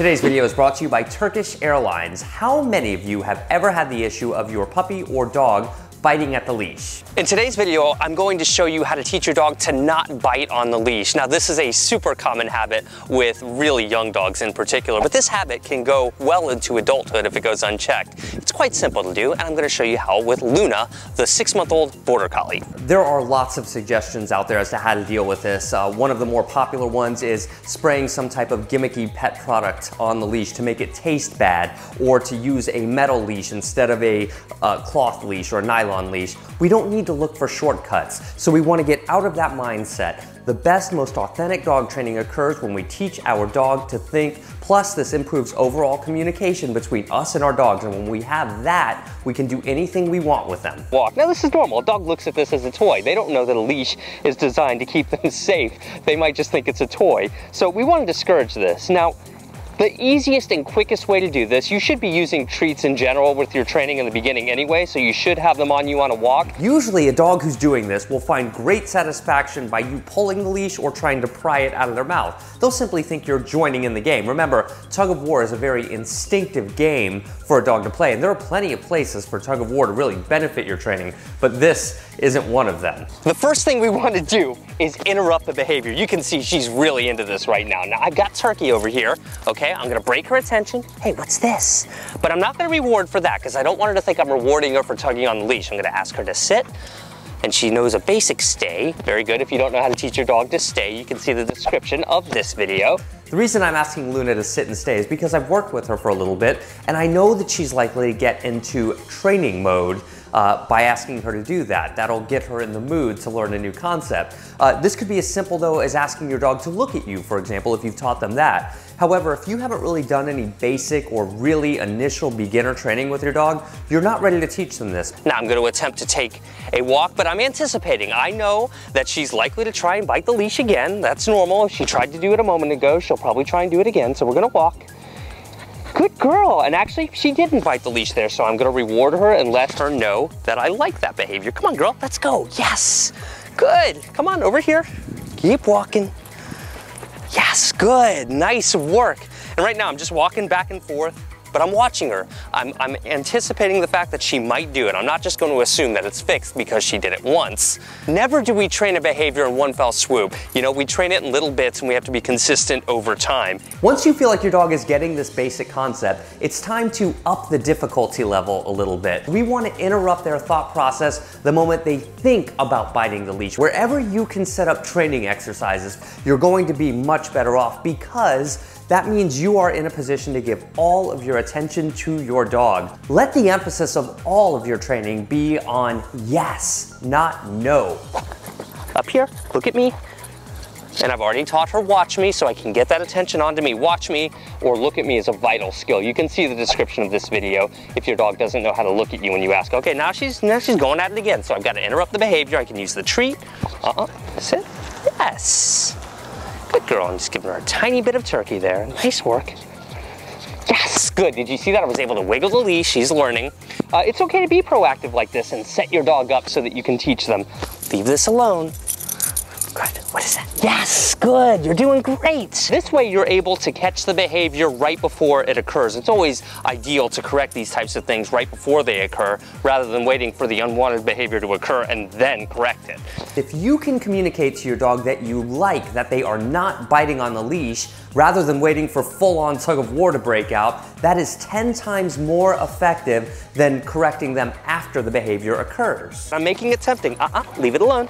Today's video is brought to you by Turkish Airlines. How many of you have ever had the issue of your puppy or dog biting at the leash. In today's video, I'm going to show you how to teach your dog to not bite on the leash. Now, this is a super common habit with really young dogs in particular, but this habit can go well into adulthood if it goes unchecked. It's quite simple to do, and I'm gonna show you how with Luna, the six-month-old Border Collie. There are lots of suggestions out there as to how to deal with this. Uh, one of the more popular ones is spraying some type of gimmicky pet product on the leash to make it taste bad, or to use a metal leash instead of a uh, cloth leash or nylon leash, we don't need to look for shortcuts. So we wanna get out of that mindset. The best, most authentic dog training occurs when we teach our dog to think, plus this improves overall communication between us and our dogs. And when we have that, we can do anything we want with them. Walk. Now this is normal. A dog looks at this as a toy. They don't know that a leash is designed to keep them safe. They might just think it's a toy. So we want to discourage this. Now, the easiest and quickest way to do this, you should be using treats in general with your training in the beginning anyway, so you should have them on you on a walk. Usually a dog who's doing this will find great satisfaction by you pulling the leash or trying to pry it out of their mouth. They'll simply think you're joining in the game. Remember, tug of war is a very instinctive game for a dog to play, and there are plenty of places for tug of war to really benefit your training, but this isn't one of them. The first thing we want to do is interrupt the behavior. You can see she's really into this right now. Now I've got Turkey over here, okay? I'm gonna break her attention. Hey, what's this? But I'm not gonna reward for that because I don't want her to think I'm rewarding her for tugging on the leash. I'm gonna ask her to sit and she knows a basic stay. Very good. If you don't know how to teach your dog to stay, you can see the description of this video. The reason I'm asking Luna to sit and stay is because I've worked with her for a little bit and I know that she's likely to get into training mode uh, by asking her to do that. That'll get her in the mood to learn a new concept. Uh, this could be as simple though as asking your dog to look at you, for example, if you've taught them that. However, if you haven't really done any basic or really initial beginner training with your dog, you're not ready to teach them this. Now I'm gonna attempt to take a walk, but I'm anticipating. I know that she's likely to try and bite the leash again. That's normal. If she tried to do it a moment ago, she'll probably try and do it again. So we're gonna walk. Good girl. And actually, she didn't bite the leash there, so I'm gonna reward her and let her know that I like that behavior. Come on, girl, let's go. Yes, good. Come on, over here. Keep walking. Yes, good, nice work. And right now, I'm just walking back and forth but I'm watching her. I'm, I'm, anticipating the fact that she might do it. I'm not just going to assume that it's fixed because she did it once. Never do we train a behavior in one fell swoop. You know, we train it in little bits and we have to be consistent over time. Once you feel like your dog is getting this basic concept, it's time to up the difficulty level a little bit. We want to interrupt their thought process the moment they think about biting the leash. Wherever you can set up training exercises, you're going to be much better off because that means you are in a position to give all of your attention to your dog. Let the emphasis of all of your training be on yes, not no. Up here, look at me. And I've already taught her watch me so I can get that attention onto me. Watch me or look at me is a vital skill. You can see the description of this video if your dog doesn't know how to look at you when you ask, okay, now she's, now she's going at it again. So I've got to interrupt the behavior. I can use the treat. Uh-uh, sit, yes. Good girl, I'm just giving her a tiny bit of turkey there. Nice work. Yes, good. Did you see that? I was able to wiggle the leash. She's learning. Uh, it's okay to be proactive like this and set your dog up so that you can teach them. Leave this alone. Good. What is that? Yes, good. You're doing great. This way you're able to catch the behavior right before it occurs. It's always ideal to correct these types of things right before they occur rather than waiting for the unwanted behavior to occur and then correct it. If you can communicate to your dog that you like that they are not biting on the leash rather than waiting for full-on tug of war to break out, that is 10 times more effective than correcting them after the behavior occurs. I'm making it tempting. Uh-uh, leave it alone.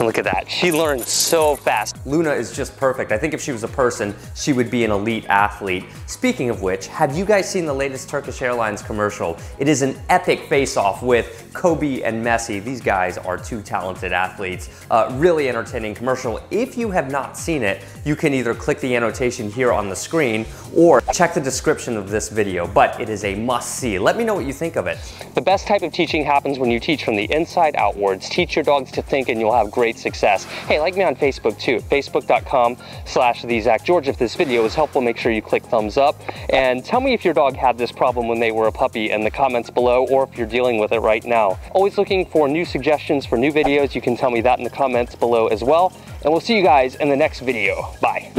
Look at that. She learned so fast. Luna is just perfect. I think if she was a person, she would be an elite athlete. Speaking of which, have you guys seen the latest Turkish Airlines commercial? It is an epic face-off with Kobe and Messi. These guys are two talented athletes. Uh, really entertaining commercial. If you have not seen it, you can either click the annotation here on the screen or check the description of this video, but it is a must-see. Let me know what you think of it. The best type of teaching happens when you teach from the inside outwards. Teach your dogs to think and you'll have great great success. Hey, like me on Facebook too, facebook.com slash George. If this video was helpful, make sure you click thumbs up and tell me if your dog had this problem when they were a puppy in the comments below or if you're dealing with it right now. Always looking for new suggestions for new videos. You can tell me that in the comments below as well. And we'll see you guys in the next video. Bye.